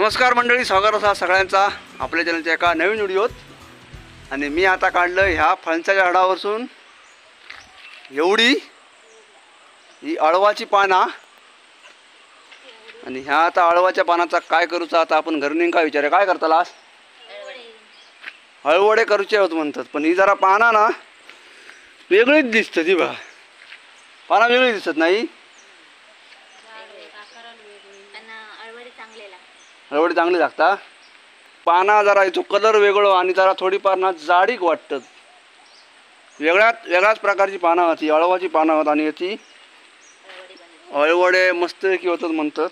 नमस्कार मंडळी स्वागत असा सगळ्यांचा आपल्या चॅनलच्या एका नवीन व्हिडिओत. आणि मी आता काढलं ह्या फणसाच्या झाडावरसून एवढी ही अळवाची पाना. आणि ह्या आता अळवाच्या पानाचा काय करूचा आता आपण घरी काय विचार काय करता लास हळवडे करूचे होत म्हणतात पण ही जरा पाना ना वेगळीच दिसतं ती बा पाना वेगळी दिसत नाही अळवडी चांगले हळवडी चांगली लागता. पाना जरा याचो कलर वेगळो आणि जरा थोडीफार ना जाडीक वाटतात वेगळ्याच वेगळ्याच प्रकारची पानं होती अळवाची पानं होत आणि याची अळवडे मस्त की होतात म्हणतात.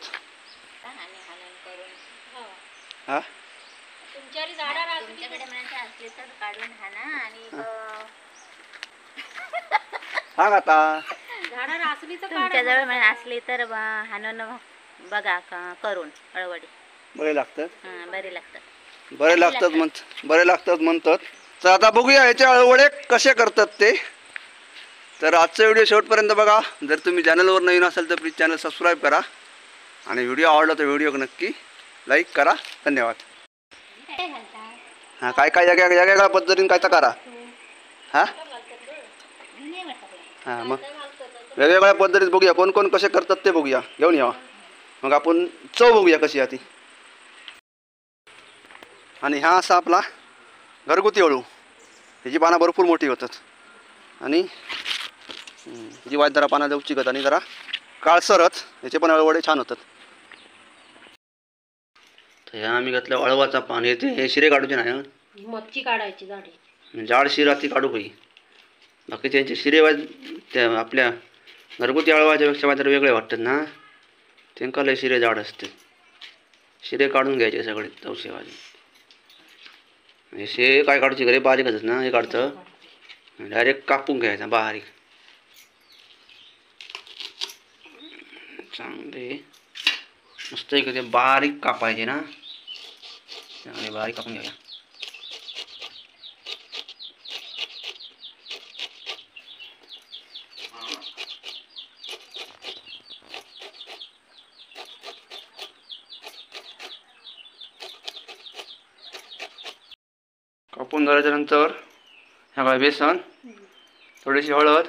हा? सांग आता? तुमच्याजवळ असली तर ब- हाणून बघा का करून अळवडी. बरे लागतात हं, बरी लागतात बरे लागतात म्हणत बरे लागतात म्हणतात. तर आता बघूया याचे अळवडे कसे करतात ते. तर आजचा व्हिडिओ शेवटपर्यंत बघा. जर तुम्ही चॅनलवर नवीन असाल तर प्लीज चॅनल सबस्क्राईब करा. आणि व्हिडिओ आवडला तर व्हिडिओ नक्की लाईक करा. धन्यवाद. हां काय काय वेगळ्या वेगवेगळ्या पद्धतीने काय तर करा. हां? हां मग वेगवेगळ्या पद्धतीत बघूया. कोण कोण कसे करतात ते बघूया. घेऊन यावा मग आपण चव बघूया कशी आहे ती. आणि हा असा आपला घरगुती अळू. ह्याची पानं भरपूर मोठी होतात. आणि जी वाईट जरा पानं देऊ चिकत आणि जरा काळसरच याचे पण अळवडे छान होतात. तर ह्या आम्ही घातलं अळवाचा पान. येते हे शिरे काढूचे नाही. मच्छी काढायची झाडी. जाड शिरा ती काढू काही बाकी त्यांचे शिरे वाज त्या आपल्या घरगुती अळवाच्या पेक्षा मात्र वेगळे वाटतात ना? त्यांका लय शिरे जाड असते शिरे काढून घ्यायचे सगळे तवशे वाजून असे शे काय काढूची घरी बारीकच ना हे काढतं. डायरेक्ट कापून घ्यायचा बारीक. चांगले. मस्त एक ते बारीक कापायचे ना. चांगले बारीक कापून घ्यायला कापून झाल्याच्या नंतर ह्या बेसन थोडीशी हळद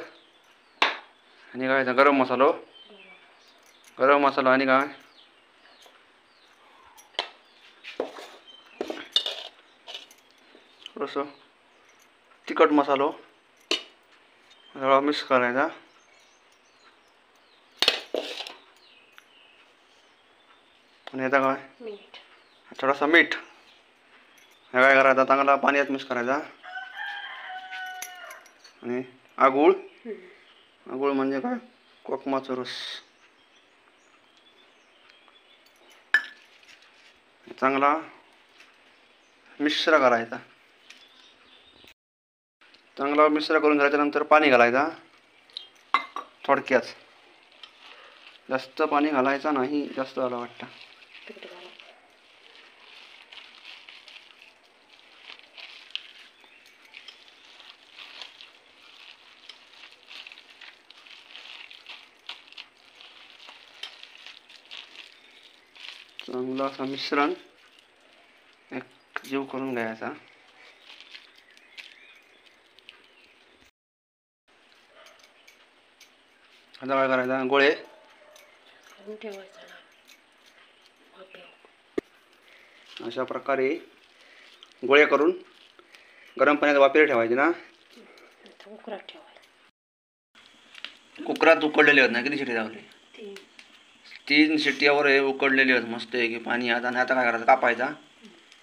आणि काय गरम मसालो. गरम मसाला आणि काय? थोडंसं तिखट मसालो. सगळा मिक्स करायचा. आणि काय? थोडासा मीठ. हे काय करायचा? चांगला पाण्यात मिक्स करायचा. आणि आगूळ. आगूळ म्हणजे काय? कोकमाचा रस. चांगला मिश्र करायचा. चांगला मिश्र करून झाल्याच्यानंतर पाणी घालायचा. थोडक्यात. जास्त पाणी घालायचा नाही जास्त झालं वाटतं. चांगलं असं मिश्रण एक जीव करून घ्यायचा. आता काय करायचा? गोळे. ठेवायचं. अशा प्रकारे गोळे करून गरम पाण्यात वापेर ठेवायचे ना. नंतर उकरात ठेवायला कुकरात उकडलेले होत ना किती शिटी लावली तीन शिट्ट्यावर हे उकडलेले आहेत मस्त आहे की पाणी आता आणि आता काय करायचं? कापायचा.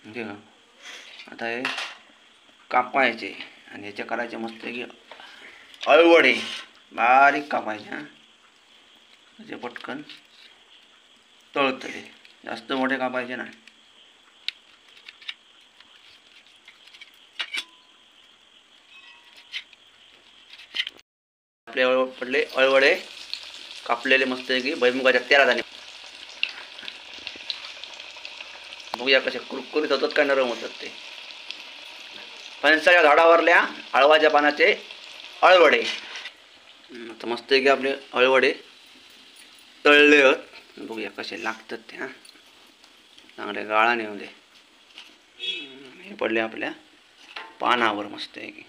ठीक आहे आता हे कापायचे आणि याचे करायचे मस्त आहे की अळवडे बारीक कापायचे हां. म्हणजे पटकन तळतले जास्त मोठे कापायचे नाही. आपले पडले अळवडे कापलेले मस्त की? भैमुगाच्या तेरा आणि बघूया कसे कुरकुरीत होतात काय नरम होतात ते. फणसाच्या झाडावरल्या अळवाच्या पानाचे अळवडे. आता मस्त आहे की आपले अळवडे तळले आहेत. बघूया कसे लागतात ते हां. चांगले गाळाने नेऊन दे. हे पडले आपल्या पानावर मस्त आहे की.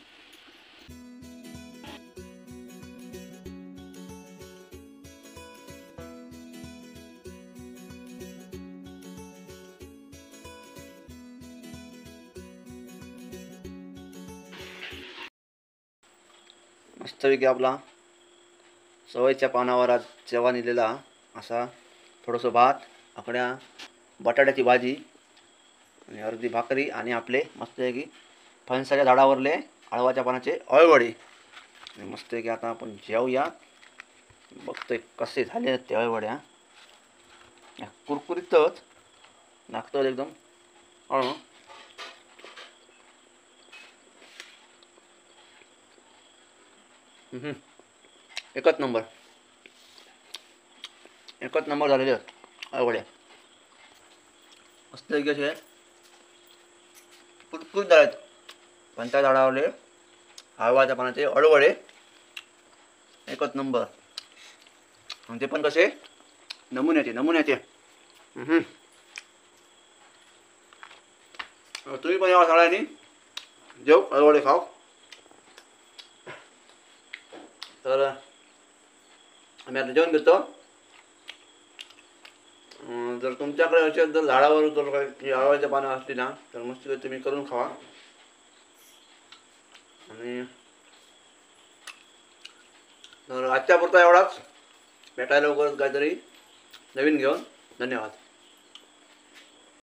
मस्तपैकी आपला. सवयीच्या पानावर आज जेव्हा नेलेला असा थोडंसं भात आकड्या बटाट्याची भाजी आणि अर्धी भाकरी आणि आपले मस्तपैकी फणसाच्या झाडावरले हळवाच्या पानाचे अळवडे. आणि मस्तपैकी आता आपण जेवूया. बघतोय कसे झाले ते अळवड्या. या कुरकुरीतच लागतं एकदम. हळू एकच नंबर. एकच नंबर झालेले. आहेत अवघड्या मस्त असे. कुटकुट झालेत. पण त्या झाडावरले हळवाच्या पानाचे अडवळे एकच नंबर. आणि ते पण कसे? नमुन्याचे नमुन्याचे. तुम्ही पण यावा सगळ्यांनी जेव अळवडे खाऊ तर आम्ही आता जेवण घेतो. जर तुमच्याकडे असेल तर झाडावर जर काही आळवाच्या पानं असली ना तर मस्त तुम्ही करून खावा. आणि तर आजच्या पुरता एवढाच. भेटायला लवकरच काहीतरी नवीन घेऊन. धन्यवाद.